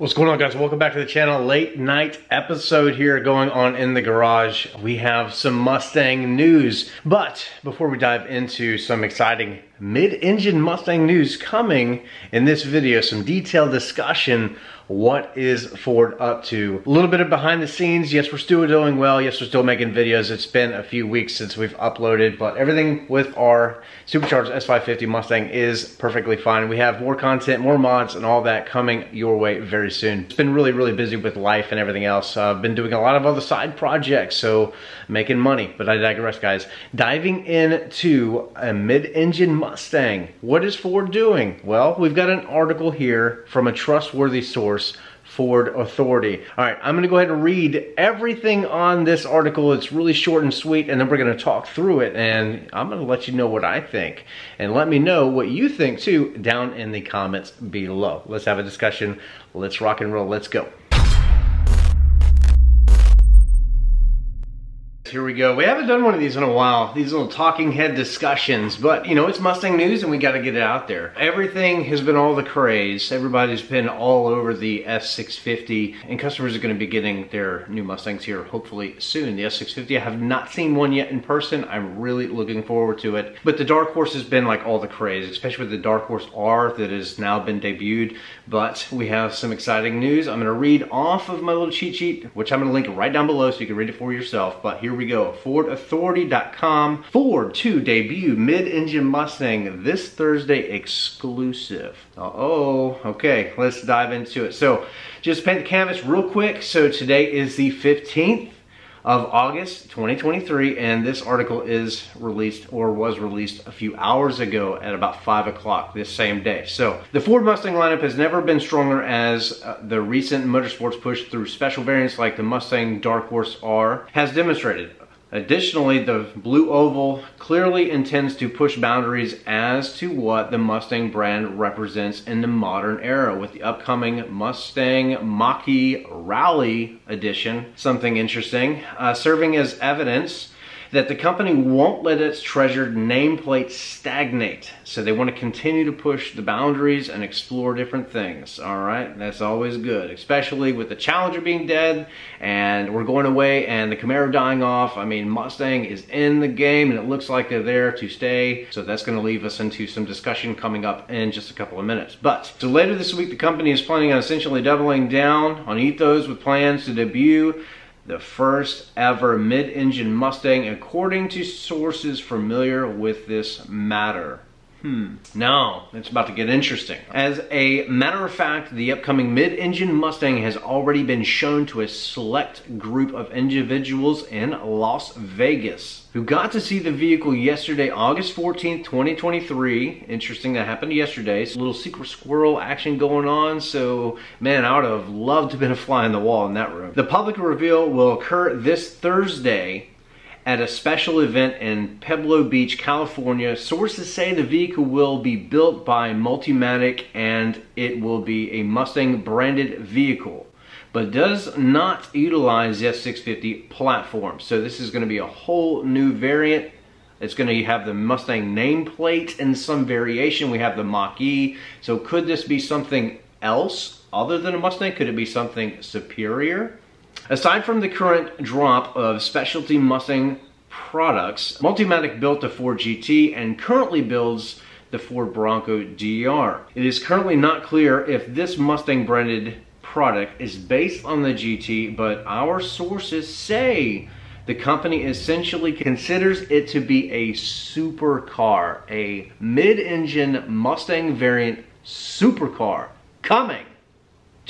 What's going on guys? Welcome back to the channel. Late night episode here going on in the garage. We have some Mustang news. But before we dive into some exciting mid-engine Mustang news coming in this video, some detailed discussion what is Ford up to. A little bit of behind the scenes. Yes, we're still doing well. Yes, we're still making videos. It's been a few weeks since we've uploaded, but everything with our supercharged S550 Mustang is perfectly fine. We have more content, more mods, and all that coming your way very soon. It's been really, really busy with life and everything else. I've been doing a lot of other side projects, so making money, but I digress, guys. Diving into a mid-engine Mustang. Staying, what is Ford doing? Well, we've got an article here from a trustworthy source Ford Authority. All right, I'm gonna go ahead and read everything on this article. It's really short and sweet, and then we're gonna talk through it, and I'm gonna let you know what I think. And let me know what you think too down in the comments below. Let's have a discussion. Let's rock and roll. Let's go. Here we go. We haven't done one of these in a while, these little talking head discussions, but you know, it's Mustang news and we got to get it out there. Everything has been all the craze. Everybody's been all over the S650 and customers are going to be getting their new Mustangs here hopefully soon. The S650, I have not seen one yet in person. I'm really looking forward to it. But the Dark Horse has been like all the craze, especially with the Dark Horse R that has now been debuted. But we have some exciting news. I'm going to read off of my little cheat sheet, which I'm going to link right down below so you can read it for yourself. But here we go. FordAuthority.com. Ford to debut mid-engine Mustang this Thursday exclusive. Uh-oh. Okay, let's dive into it. So just paint the canvas real quick. So today is the 15th of August 2023 and this article is released or was released a few hours ago at about 5 o'clock this same day. So the Ford Mustang lineup has never been stronger as uh, the recent motorsports push through special variants like the Mustang Dark Horse R has demonstrated. Additionally, the Blue Oval clearly intends to push boundaries as to what the Mustang brand represents in the modern era with the upcoming Mustang Mach-E Rally Edition. Something interesting, uh, serving as evidence that the company won't let its treasured nameplate stagnate. So they want to continue to push the boundaries and explore different things. All right, that's always good, especially with the Challenger being dead and we're going away and the Camaro dying off. I mean, Mustang is in the game and it looks like they're there to stay. So that's going to leave us into some discussion coming up in just a couple of minutes. But so later this week, the company is planning on essentially doubling down on ethos with plans to debut the first ever mid-engine Mustang according to sources familiar with this matter. Hmm. Now, it's about to get interesting. As a matter of fact, the upcoming mid-engine Mustang has already been shown to a select group of individuals in Las Vegas who got to see the vehicle yesterday, August 14th, 2023. Interesting, that happened yesterday. It's a little secret squirrel action going on, so man, I would have loved to have been a fly on the wall in that room. The public reveal will occur this Thursday at a special event in Pebble Beach, California. Sources say the vehicle will be built by Multimatic and it will be a Mustang branded vehicle but does not utilize the S650 platform. So this is going to be a whole new variant. It's going to have the Mustang nameplate in some variation. We have the Mach-E. So could this be something else other than a Mustang? Could it be something superior? Aside from the current drop of specialty Mustang products, Multimatic built the Ford GT and currently builds the Ford Bronco DR. It is currently not clear if this Mustang branded product is based on the GT, but our sources say the company essentially considers it to be a supercar, a mid-engine Mustang variant supercar coming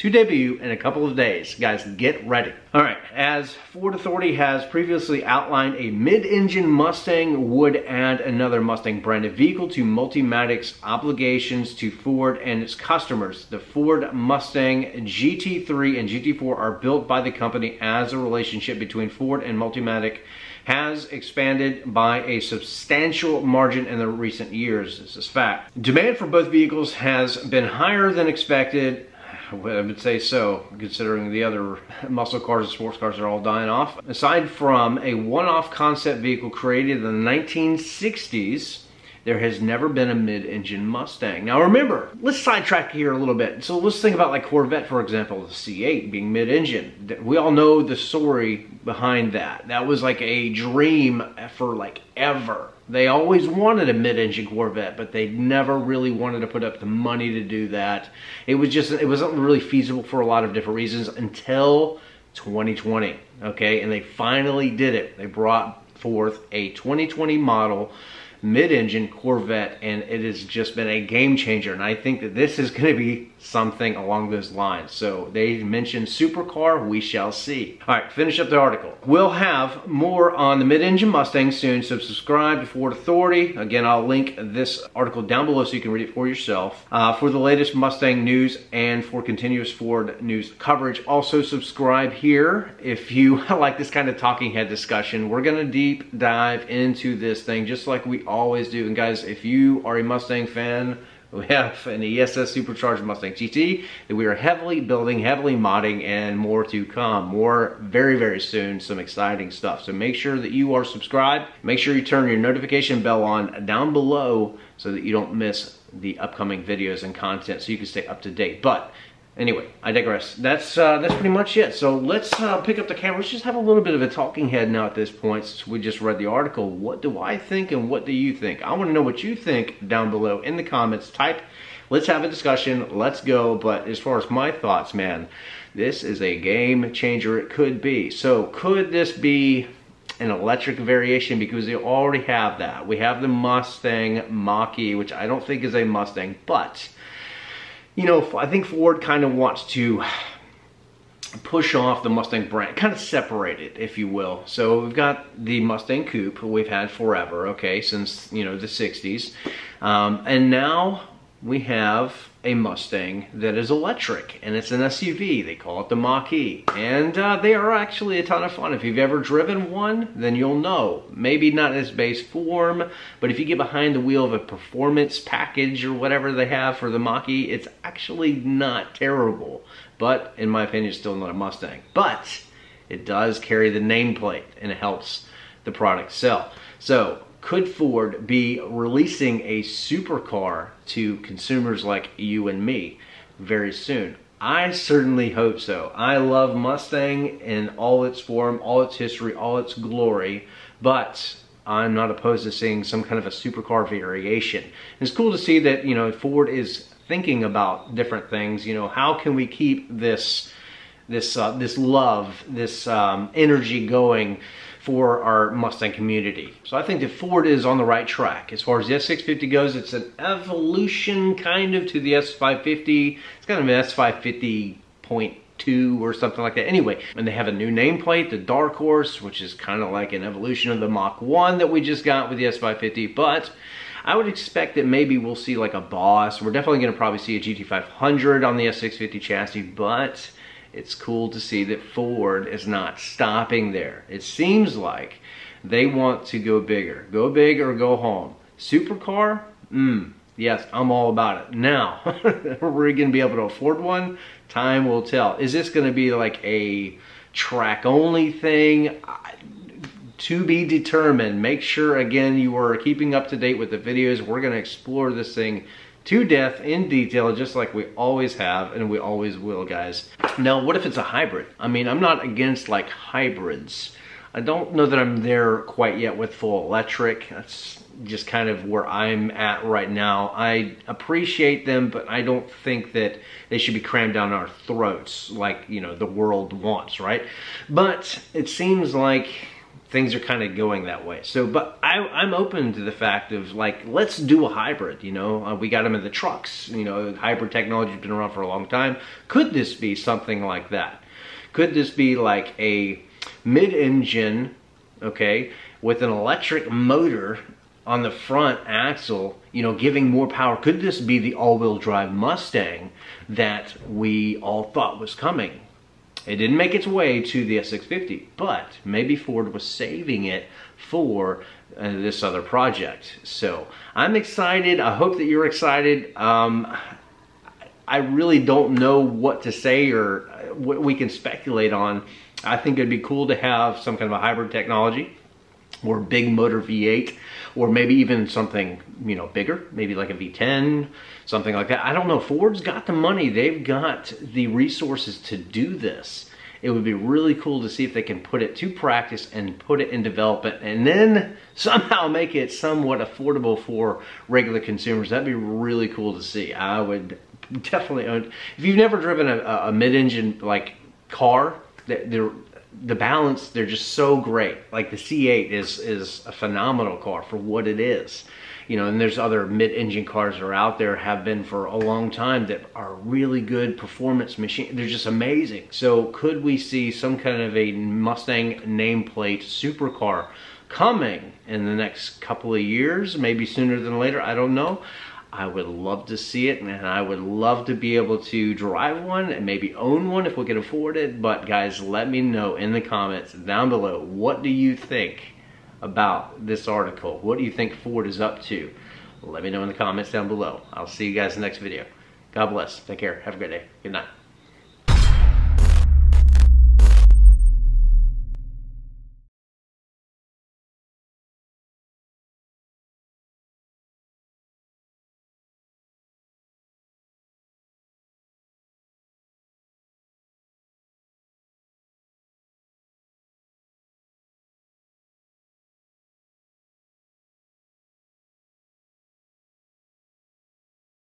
to debut in a couple of days. Guys, get ready. All right, as Ford Authority has previously outlined, a mid-engine Mustang would add another Mustang branded vehicle to Multimatic's obligations to Ford and its customers. The Ford Mustang GT3 and GT4 are built by the company as a relationship between Ford and Multimatic has expanded by a substantial margin in the recent years. This is fact. Demand for both vehicles has been higher than expected I would say so, considering the other muscle cars and sports cars are all dying off. Aside from a one-off concept vehicle created in the 1960s, there has never been a mid-engine Mustang. Now remember, let's sidetrack here a little bit. So let's think about like Corvette, for example, the C8 being mid-engine. We all know the story behind that. That was like a dream for like ever. They always wanted a mid-engine Corvette, but they never really wanted to put up the money to do that. It was just, it wasn't really feasible for a lot of different reasons until 2020, okay? And they finally did it. They brought forth a 2020 model mid-engine Corvette and it has just been a game changer and I think that this is going to be something along those lines. So they mentioned supercar, we shall see. All right, finish up the article. We'll have more on the mid-engine Mustang soon, so subscribe to Ford Authority. Again, I'll link this article down below so you can read it for yourself. Uh, for the latest Mustang news and for continuous Ford news coverage, also subscribe here if you like this kind of talking head discussion. We're gonna deep dive into this thing just like we always do. And guys, if you are a Mustang fan, we have an ESS supercharged Mustang GT that we are heavily building, heavily modding, and more to come. More very, very soon, some exciting stuff. So make sure that you are subscribed. Make sure you turn your notification bell on down below so that you don't miss the upcoming videos and content so you can stay up to date. But Anyway, I digress. That's uh, that's pretty much it. So let's uh, pick up the camera. Let's just have a little bit of a talking head now at this point since we just read the article. What do I think and what do you think? I want to know what you think down below in the comments. Type. Let's have a discussion. Let's go. But as far as my thoughts, man, this is a game changer. It could be. So could this be an electric variation because they already have that. We have the Mustang Mach-E, which I don't think is a Mustang, but you know, I think Ford kind of wants to push off the Mustang brand, kind of separate it, if you will. So we've got the Mustang Coupe we've had forever, okay, since, you know, the 60s. Um, and now we have a Mustang that is electric and it's an SUV. They call it the Mach-E. And uh, they are actually a ton of fun. If you've ever driven one, then you'll know. Maybe not in its base form, but if you get behind the wheel of a performance package or whatever they have for the Mach-E, it's actually not terrible. But in my opinion, it's still not a Mustang. But it does carry the nameplate and it helps the product sell. So could Ford be releasing a supercar to consumers like you and me very soon? I certainly hope so. I love Mustang in all its form, all its history, all its glory, but I'm not opposed to seeing some kind of a supercar variation. It's cool to see that, you know, Ford is thinking about different things. You know, how can we keep this this uh, this love, this um, energy going for our Mustang community. So I think that Ford is on the right track. As far as the S650 goes, it's an evolution kind of to the S550. It's kind of an S550.2 or something like that. Anyway, and they have a new nameplate, the Dark Horse, which is kind of like an evolution of the Mach 1 that we just got with the S550, but I would expect that maybe we'll see like a Boss. We're definitely going to probably see a GT500 on the S650 chassis, but it's cool to see that Ford is not stopping there. It seems like they want to go bigger. Go big or go home. Supercar? Mmm. Yes, I'm all about it. Now, are we're going to be able to afford one? Time will tell. Is this going to be like a track only thing? To be determined. Make sure, again, you are keeping up to date with the videos. We're going to explore this thing to death in detail just like we always have and we always will guys. Now what if it's a hybrid? I mean I'm not against like hybrids. I don't know that I'm there quite yet with full electric. That's just kind of where I'm at right now. I appreciate them, but I don't think that they should be crammed down our throats like, you know, the world wants, right? But it seems like things are kind of going that way. So, but I, I'm open to the fact of like, let's do a hybrid, you know, uh, we got them in the trucks, you know, hybrid technology has been around for a long time. Could this be something like that? Could this be like a mid-engine, okay, with an electric motor on the front axle, you know, giving more power? Could this be the all-wheel drive Mustang that we all thought was coming? It didn't make its way to the S650, but maybe Ford was saving it for uh, this other project. So I'm excited. I hope that you're excited. Um, I really don't know what to say or uh, what we can speculate on. I think it'd be cool to have some kind of a hybrid technology. or big motor V8 or maybe even something, you know, bigger, maybe like a V10, something like that. I don't know. Ford's got the money. They've got the resources to do this. It would be really cool to see if they can put it to practice and put it in development and then somehow make it somewhat affordable for regular consumers. That'd be really cool to see. I would definitely own, if you've never driven a, a mid-engine like car, they're the balance they're just so great. Like the c8 is is a phenomenal car for what it is. You know and there's other mid-engine cars that are out there have been for a long time that are really good performance machine they're just amazing. So could we see some kind of a mustang nameplate supercar coming in the next couple of years maybe sooner than later? I don't know I would love to see it and I would love to be able to drive one and maybe own one if we can afford it. But guys, let me know in the comments down below, what do you think about this article? What do you think Ford is up to? Let me know in the comments down below. I'll see you guys in the next video. God bless. Take care. Have a great day. Good night.